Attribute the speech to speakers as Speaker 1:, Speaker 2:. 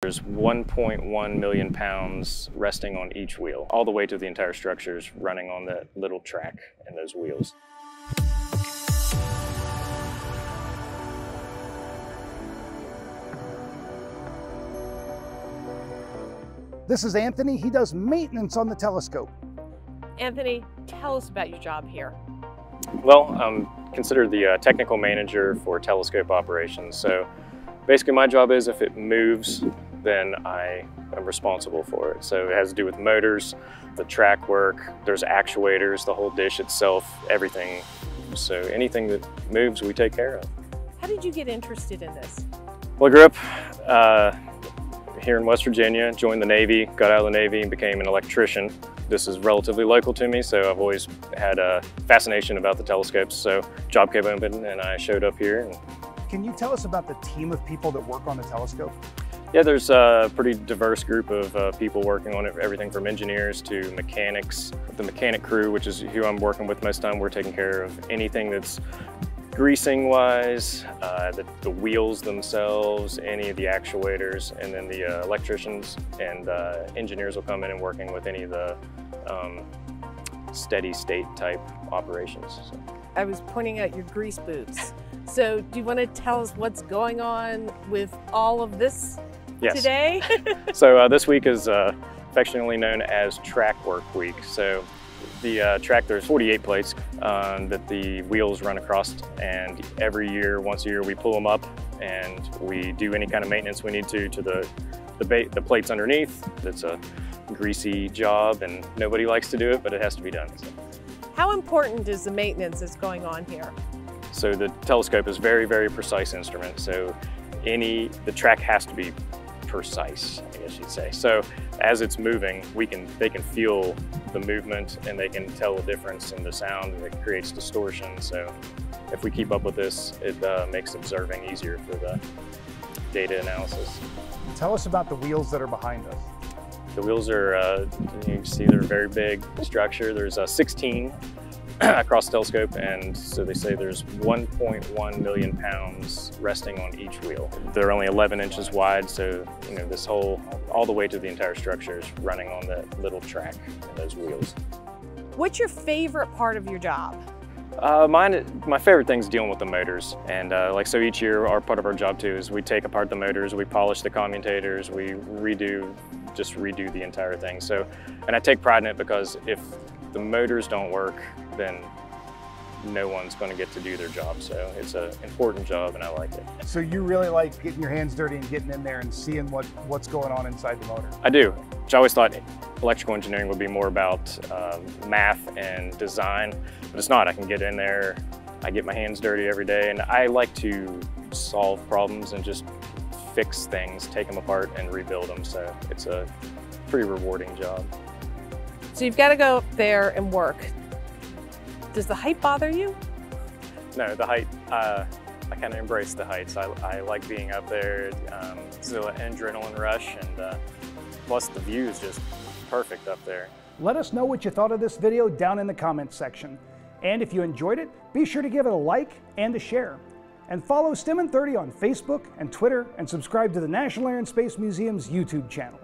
Speaker 1: There's 1.1 million pounds resting on each wheel. All the weight of the entire structure is running on that little track and those wheels.
Speaker 2: This is Anthony. He does maintenance on the telescope.
Speaker 3: Anthony, tell us about your job here.
Speaker 1: Well, I'm considered the uh, technical manager for telescope operations. So basically my job is if it moves, then I am responsible for it. So it has to do with motors, the track work, there's actuators, the whole dish itself, everything. So anything that moves, we take care of.
Speaker 3: How did you get interested in this?
Speaker 1: Well, I grew up uh, here in West Virginia, joined the Navy, got out of the Navy and became an electrician. This is relatively local to me, so I've always had a fascination about the telescopes. So job came open and I showed up here. And...
Speaker 2: Can you tell us about the team of people that work on the telescope?
Speaker 1: Yeah, there's a pretty diverse group of uh, people working on it, everything from engineers to mechanics. The mechanic crew, which is who I'm working with most time, we're taking care of anything that's greasing wise, uh, the, the, wheels themselves, any of the actuators, and then the uh, electricians and uh, engineers will come in and working with any of the um, steady state type operations. So.
Speaker 3: I was pointing out your grease boots. So do you want to tell us what's going on with all of this
Speaker 1: yes.
Speaker 3: today?
Speaker 1: so uh, this week is uh, affectionately known as Track Work Week. So the uh, track, there's 48 plates um, that the wheels run across and every year, once a year, we pull them up and we do any kind of maintenance we need to to the, the, the plates underneath. It's a greasy job and nobody likes to do it, but it has to be done. So.
Speaker 3: How important is the maintenance that's going on here?
Speaker 1: So the telescope is very, very precise instrument. So any, the track has to be precise, I guess you'd say. So as it's moving, we can they can feel the movement and they can tell the difference in the sound and it creates distortion. So if we keep up with this, it uh, makes observing easier for the data analysis.
Speaker 2: Tell us about the wheels that are behind us.
Speaker 1: The wheels are, uh, you can see they're a very big structure. There's uh, 16 across telescope and so they say there's 1.1 million pounds resting on each wheel. They're only 11 inches wide so you know this whole, all the weight of the entire structure is running on that little track and those wheels.
Speaker 3: What's your favorite part of your job?
Speaker 1: Uh, mine, my favorite thing is dealing with the motors. And uh, like so each year, our part of our job too is we take apart the motors, we polish the commutators, we redo, just redo the entire thing. So, and I take pride in it because if the motors don't work, then no one's going to get to do their job. So it's an important job and I like it.
Speaker 2: So you really like getting your hands dirty and getting in there and seeing what, what's going on inside the motor?
Speaker 1: I do. I always thought electrical engineering would be more about um, math and design, but it's not. I can get in there, I get my hands dirty every day, and I like to solve problems and just fix things, take them apart and rebuild them. So it's a pretty rewarding job.
Speaker 3: So you've got to go up there and work. Does the height bother you?
Speaker 1: No, the height, uh, I kind of embrace the heights. I, I like being up there. Um, it's an adrenaline rush and uh, plus the view is just perfect up there.
Speaker 2: Let us know what you thought of this video down in the comments section. And if you enjoyed it, be sure to give it a like and a share. And follow STEM in 30 on Facebook and Twitter and subscribe to the National Air and Space Museum's YouTube channel.